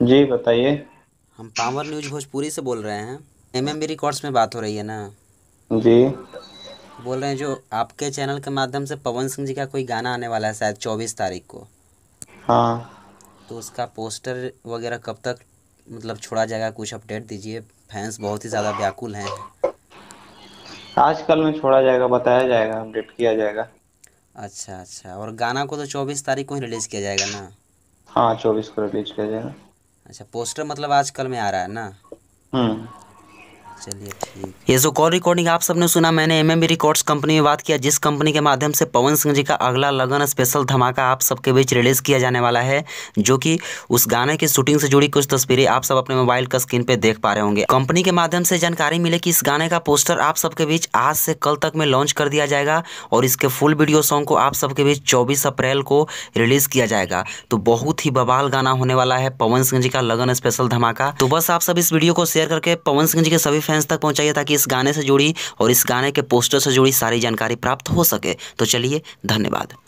जी बताइए। हम power news Bhojpuri से बोल रहे हैं। एम एम बी रिकॉर्ड्स में बात हो रही है ना? जी। बोल रहे हैं जो आपके चैनल के माध्यम से पवन सिंह जी का कोई गाना आने वाला है शायद चौबीस तारीख को। हाँ। तो उसका पोस्टर वगैरह कब तक मतलब छोड़ा जाएगा कुछ अपडेट दीजिए। फैंस बहुत ही ज़्यादा व्याकुल हैं। आज कल में छोड़ा जाएगा बताया जाएगा अपडेट किया जाएगा। अच्छा अच्छा। और गाना को तो चौबीस तारीख को ही रिलीज़ किया जाएगा ना? हाँ चौबीस को रिलीज़ किया जाएगा। अच्छा पोस्टर मतलब आजकल में आ रहा है ना? हम्म। ये जो कॉल रिकॉर्डिंग आप सबने सुना, मैंने एम एम रिकॉर्ड्स कंपनी में बात किया, जिस कंपनी के माध्यम से पवन सिंह जी का अगला लगन स्पेशल धमाका आप सबके बीच रिलीज़ किया जाने वाला है, जो कि उस गाने की शूटिंग से जुड़ी कुछ तस्वीरें आप सब अपने मोबाइल का स्क्रीन पे देख पा रहे होंगे। कंपनी के माध्यम से जानकारी मिले कि इस गाने का पोस्टर आप सबके बीच आज से कल तक में लॉन्च कर दिया जाएगा और इसके फुल वीडियो सॉन्ग को आप सबके बीच चौबीस अप्रैल को रिलीज़ किया जाएगा। तो बहुत ही बवाल गाना होने वाला है पवन सिंह जी का लगन स्पेशल धमाका। तो बस आप सब इस वीडियो को शेयर करके पवन सिंह जी के सभी फैंस तक पहुंचाइए ताकि इस गाने से जुड़ी और इस गाने के पोस्टर से जुड़ी सारी जानकारी प्राप्त हो सके। तो चलिए, धन्यवाद।